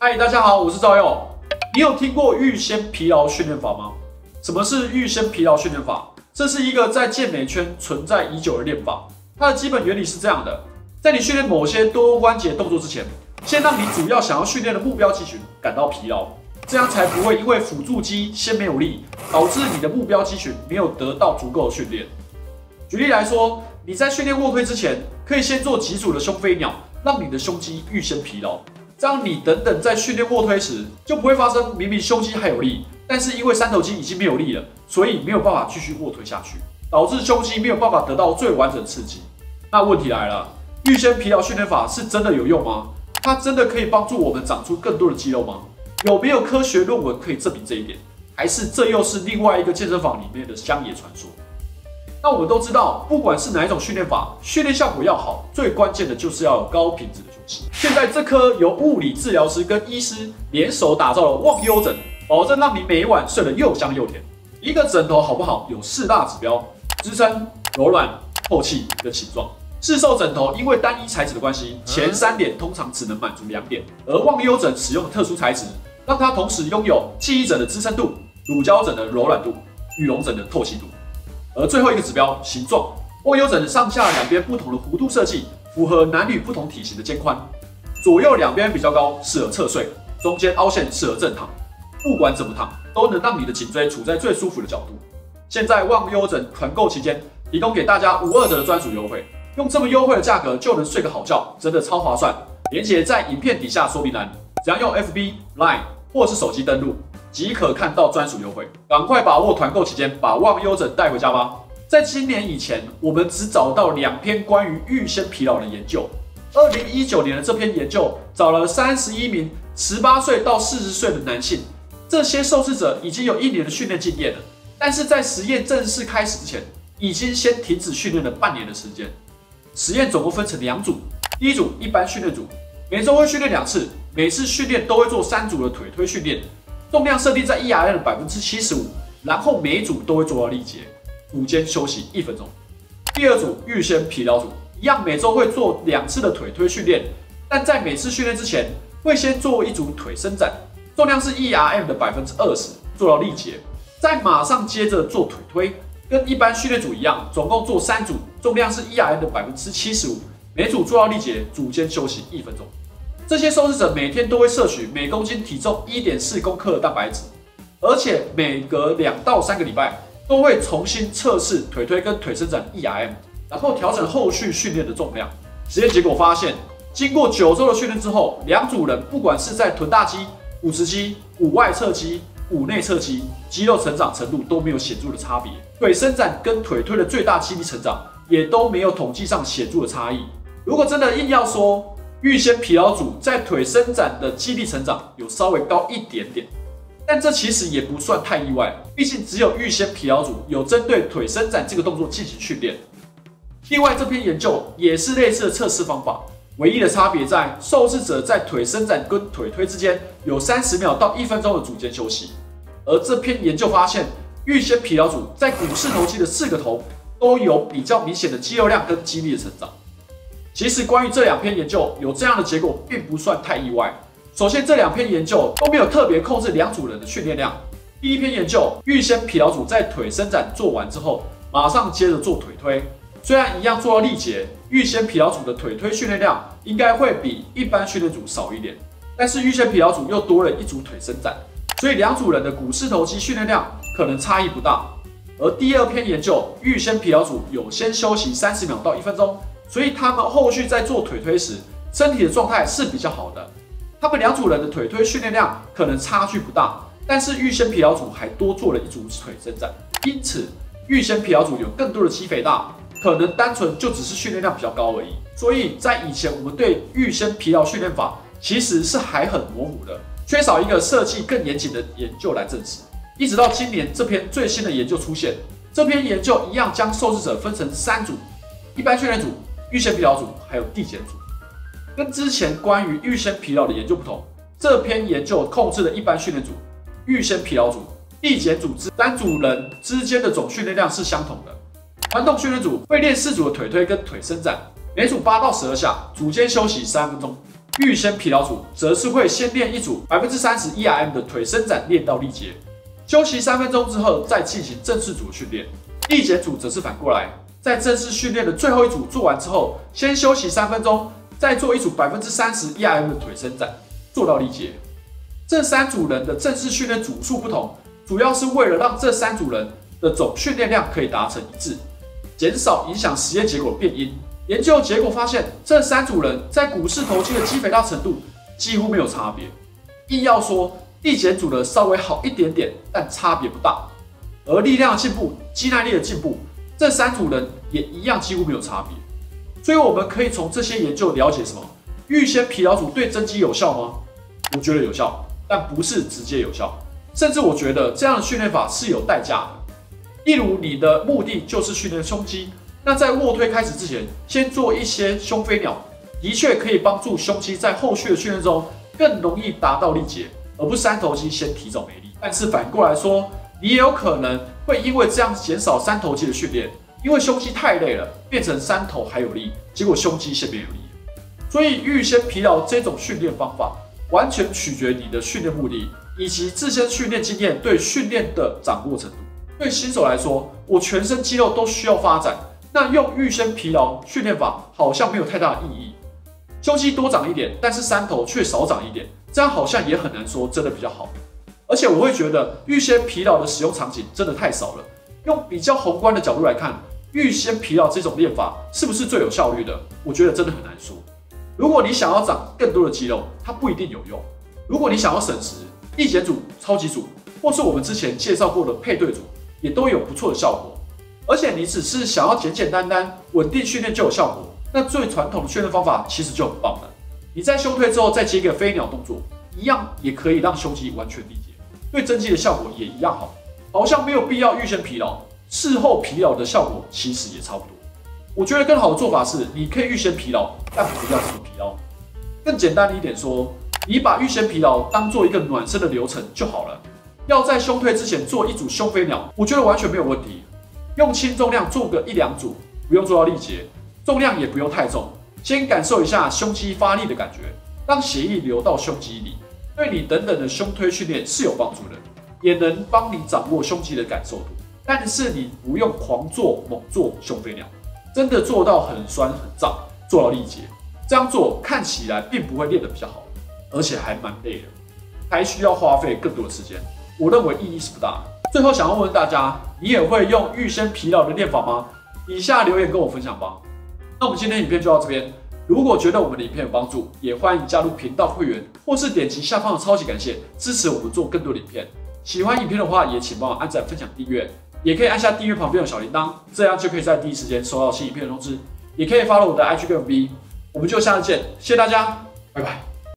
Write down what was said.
嗨，大家好，我是赵佑。你有听过预先疲劳训练法吗？什么是预先疲劳训练法？这是一个在健美圈存在已久的练法。它的基本原理是这样的：在你训练某些多关节动作之前，先让你主要想要训练的目标肌群感到疲劳，这样才不会因为辅助肌先没有力，导致你的目标肌群没有得到足够的训练。举例来说，你在训练卧推之前，可以先做几组的胸飞鸟，让你的胸肌预先疲劳。这样你等等在训练卧推时，就不会发生明明胸肌还有力，但是因为三头肌已经没有力了，所以没有办法继续卧推下去，导致胸肌没有办法得到最完整的刺激。那问题来了，预先疲劳训练法是真的有用吗？它真的可以帮助我们长出更多的肌肉吗？有没有科学论文可以证明这一点？还是这又是另外一个健身房里面的乡野传说？那我们都知道，不管是哪一种训练法，训练效果要好，最关键的就是要有高品质的。现在这颗由物理治疗师跟医师联手打造的忘忧枕，保证让你每晚睡得又香又甜。一个枕头好不好，有四大指标：支撑、柔软、透气跟形状。市售枕头因为单一材质的关系，前三点通常只能满足两点，而忘忧枕使用的特殊材质，让它同时拥有记忆枕的支撑度、乳胶枕的柔软度、羽绒枕的透气度。而最后一个指标形状，忘忧枕上下两边不同的弧度设计，符合男女不同体型的肩宽。左右两边比较高，适合侧睡；中间凹陷适合正躺。不管怎么躺，都能让你的颈椎处在最舒服的角度。现在忘忧枕团购期间，提供给大家五二折的专属优惠，用这么优惠的价格就能睡个好觉，真的超划算。连接在影片底下说明栏，只要用 FB、Line 或是手机登录。即可看到专属优惠，赶快把握团购期间，把忘忧枕带回家吧。在今年以前，我们只找到两篇关于预先疲劳的研究。二零一九年的这篇研究找了三十一名十八岁到四十岁的男性，这些受试者已经有一年的训练经验了，但是在实验正式开始之前，已经先停止训练了半年的时间。实验总共分成两组，第一组一般训练组，每周会训练两次，每次训练都会做三组的腿推训练。重量设定在 ERM 的百分之七十五，然后每组都会做到力竭，午间休息一分钟。第二组预先疲劳组一样，每周会做两次的腿推训练，但在每次训练之前会先做一组腿伸展，重量是 ERM 的百分之二十，做到力竭，再马上接着做腿推，跟一般训练组一样，总共做三组，重量是 ERM 的百分之七十五，每组做到力竭，组间休息一分钟。这些受试者每天都会摄取每公斤体重一点四公克的蛋白质，而且每隔两到三个礼拜都会重新测试腿推跟腿伸展 ERM，然后调整后续训练的重量。实验结果发现，经过九周的训练之后，两组人不管是在臀大肌、股直肌、股外侧肌、股内侧肌，肌肉成长程度都没有显著的差别。腿伸展跟腿推的最大肌力成长也都没有统计上显著的差异。如果真的硬要说，预先疲劳组在腿伸展的肌力成长有稍微高一点点，但这其实也不算太意外，毕竟只有预先疲劳组有针对腿伸展这个动作进行训练。另外，这篇研究也是类似的测试方法，唯一的差别在受试者在腿伸展跟腿推之间有三十秒到一分钟的组间休息，而这篇研究发现，预先疲劳组在股四头肌的四个头都有比较明显的肌肉量跟肌力的成长。其实关于这两篇研究有这样的结果，并不算太意外。首先，这两篇研究都没有特别控制两组人的训练量。第一篇研究，预先疲劳组在腿伸展做完之后，马上接着做腿推，虽然一样做到力竭，预先疲劳组的腿推训练量应该会比一般训练组少一点，但是预先疲劳组又多了一组腿伸展，所以两组人的股四头肌训练量可能差异不大。而第二篇研究，预先疲劳组有先休息三十秒到一分钟。所以他们后续在做腿推时，身体的状态是比较好的。他们两组人的腿推训练量可能差距不大，但是预先疲劳组还多做了一组腿伸展，因此预先疲劳组有更多的肌肥大，可能单纯就只是训练量比较高而已。所以在以前我们对预先疲劳训练法其实是还很模糊的，缺少一个设计更严谨的研究来证实。一直到今年这篇最新的研究出现，这篇研究一样将受试者分成三组，一般训练组。预先疲劳组还有递减组，跟之前关于预先疲劳的研究不同，这篇研究控制了一般训练组、预先疲劳组、递减组之三组人之间的总训练量是相同的。传统训练组会练四组的腿推跟腿伸展，每组八到十二下，组间休息三分钟。预先疲劳组则是会先练一组百分之三十 ERM 的腿伸展，练到力竭，休息三分钟之后再进行正式组训练。力竭组则是反过来，在正式训练的最后一组做完之后，先休息三分钟，再做一组百分之三十 ERM 的腿伸展，做到力竭。这三组人的正式训练组数不同，主要是为了让这三组人的总训练量可以达成一致，减少影响实验结果变因。研究结果发现，这三组人在股四头肌的肌肥大程度几乎没有差别。硬要说力减组的稍微好一点点，但差别不大。而力量的进步、肌耐力的进步，这三组人也一样几乎没有差别。所以我们可以从这些研究了解什么？预先疲劳组对增肌有效吗？我觉得有效，但不是直接有效。甚至我觉得这样的训练法是有代价的。例如，你的目的就是训练胸肌。那在卧推开始之前，先做一些胸飞鸟，的确可以帮助胸肌在后续的训练中更容易达到力竭，而不是三头肌先提早没力。但是反过来说，你也有可能会因为这样减少三头肌的训练，因为胸肌太累了，变成三头还有力，结果胸肌先没有力。所以预先疲劳这种训练方法，完全取决你的训练目的以及自身训练经验对训练的掌握程度。对新手来说，我全身肌肉都需要发展。那用预先疲劳训练法好像没有太大意义，胸肌多长一点，但是三头却少长一点，这样好像也很难说真的比较好。而且我会觉得预先疲劳的使用场景真的太少了。用比较宏观的角度来看，预先疲劳这种练法是不是最有效率的？我觉得真的很难说。如果你想要长更多的肌肉，它不一定有用；如果你想要省时，力减组、超级组，或是我们之前介绍过的配对组，也都有不错的效果。而且你只是想要简简单单稳定训练就有效果，那最传统的训练方法其实就很棒了。你在胸推之后再接一个飞鸟动作，一样也可以让胸肌完全力竭，对增肌的效果也一样好。好像没有必要预先疲劳，事后疲劳的效果其实也差不多。我觉得更好的做法是，你可以预先疲劳，但不要这么疲劳。更简单的一点说，你把预先疲劳当做一个暖身的流程就好了。要在胸推之前做一组胸飞鸟，我觉得完全没有问题。用轻重量做个一两组，不用做到力竭，重量也不用太重，先感受一下胸肌发力的感觉，让血液流到胸肌里，对你等等的胸推训练是有帮助的，也能帮你掌握胸肌的感受度。但是你不用狂做猛做胸飞鸟，真的做到很酸很胀，做到力竭，这样做看起来并不会练得比较好，而且还蛮累的，还需要花费更多的时间，我认为意义是不大的。最后想要问问大家，你也会用预先疲劳的练法吗？以下留言跟我分享吧。那我们今天影片就到这边。如果觉得我们的影片有帮助，也欢迎加入频道会员，或是点击下方的超级感谢，支持我们做更多影片。喜欢影片的话，也请帮我按赞、分享、订阅，也可以按下订阅旁边的小铃铛，这样就可以在第一时间收到新影片的通知。也可以发了我的 IG 跟 B，我们就下次见，谢谢大家，拜拜。